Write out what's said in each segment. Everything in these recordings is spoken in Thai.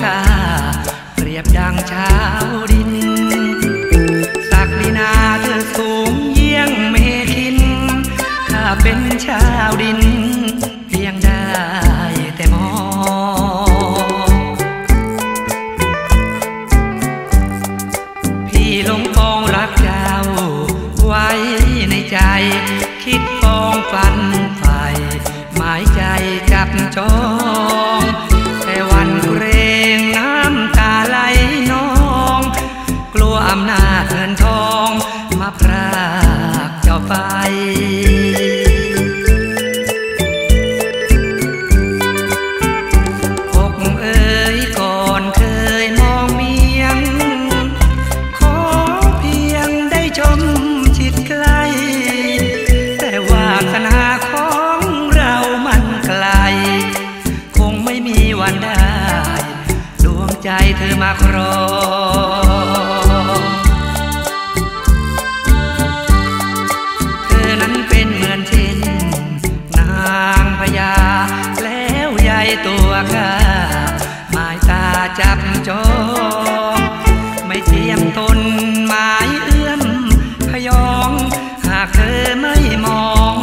ข้าเปรียบดังชาวดินศักดินาเธอสูงเยี่ยงเมคิน ข้าเป็นชาวดินเพียงได้แต่มองพี่ลงกองรักเจ้ไว้ในใจ คิดปองฟันไฟหมายใจกับจอ อำนาจเงินทองมาพรากเจ้าไปอกเอ๋ยก่อนเคยมองเมียง ขอเพียงได้ชมชิดใกล้แต่ว่าคณะของเรามันไกล คงไม่มีวันได้ ดวงใจเธอมาครอง ตัวข้าหมายตาจับจองไม่เทียมตนหมายเอื้อมพยอง หากเธอไม่มอง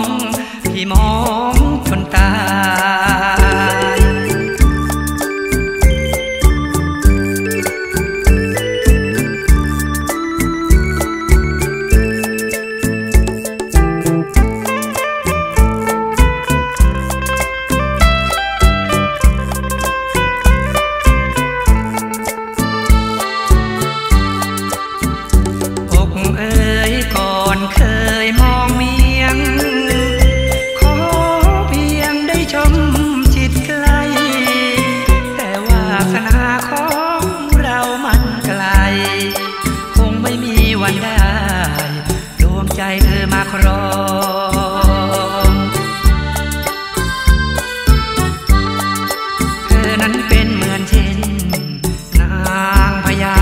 พี่มองจนตา วันได้ ดวงใจเธอมาครองเธอนั้นเป็นเหมือนเช่น นางพญา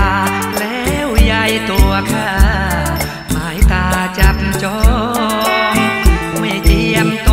แล้วใหญ่ตัวข้าหมายตาจับจองไม่เจียมต